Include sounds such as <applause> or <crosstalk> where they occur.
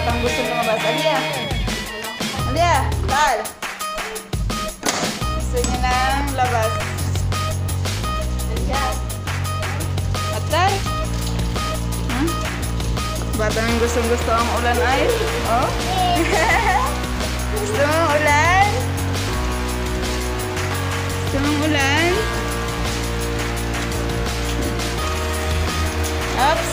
batang gusto lumabas. Alia! Alia! Tal! Gusto niya ng labas. At Tal? Hmm? Batang gustong-gusto ang ulan ay? Oh? <laughs> gusto mong ulan? Gusto mong ulan? Oops!